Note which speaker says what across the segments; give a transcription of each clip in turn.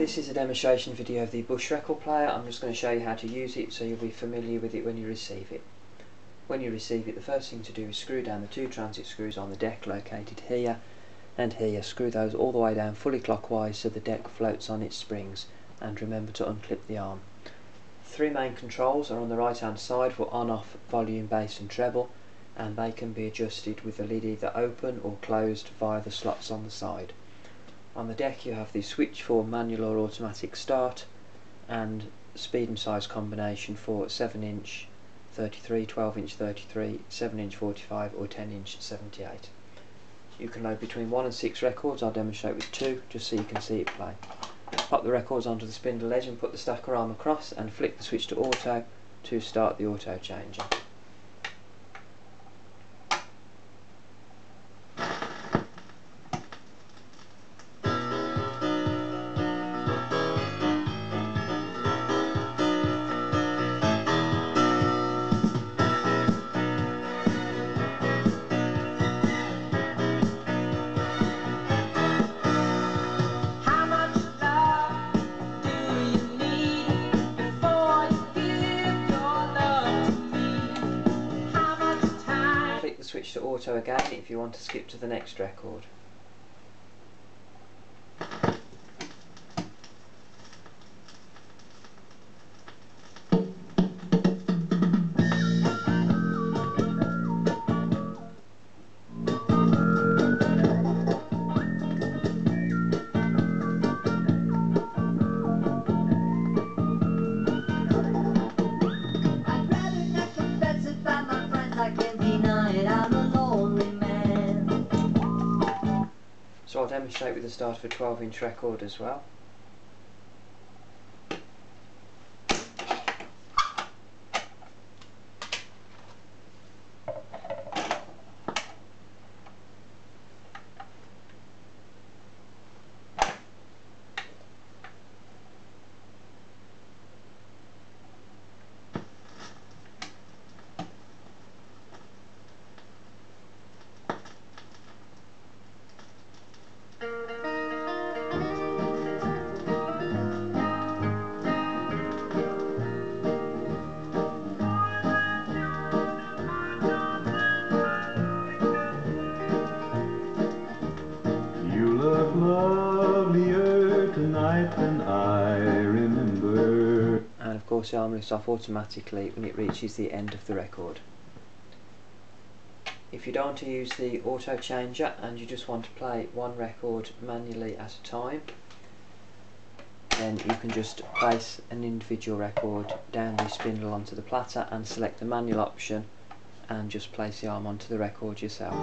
Speaker 1: This is a demonstration video of the Bush record player. I'm just going to show you how to use it so you'll be familiar with it when you receive it. When you receive it, the first thing to do is screw down the two transit screws on the deck located here and here. Screw those all the way down fully clockwise so the deck floats on its springs and remember to unclip the arm. Three main controls are on the right hand side for on, off, volume, bass and treble and they can be adjusted with the lid either open or closed via the slots on the side. On the deck you have the switch for manual or automatic start and speed and size combination for 7 inch 33, 12 inch 33, 7 inch 45 or 10 inch 78. You can load between 1 and 6 records, I'll demonstrate with 2 just so you can see it play. Pop the records onto the spindle edge and put the stacker arm across and flick the switch to auto to start the auto changer. Switch to auto again if you want to skip to the next record. So I'll demonstrate with the start of a 12 inch record as well. Course the arm lifts off automatically when it reaches the end of the record. If you don't want to use the auto changer and you just want to play one record manually at a time, then you can just place an individual record down the spindle onto the platter and select the manual option and just place the arm onto the record yourself.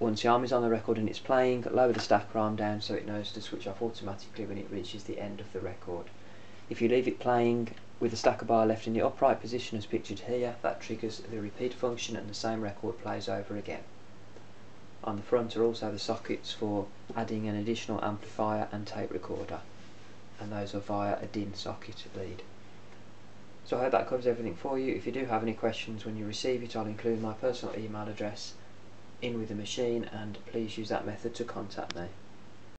Speaker 1: Once the arm is on the record and it's playing, lower the stacker arm down so it knows to switch off automatically when it reaches the end of the record. If you leave it playing with the stacker bar left in the upright position as pictured here, that triggers the repeat function and the same record plays over again. On the front are also the sockets for adding an additional amplifier and tape recorder, and those are via a DIN socket lead. So I hope that covers everything for you. If you do have any questions when you receive it, I'll include my personal email address in with the machine and please use that method to contact me.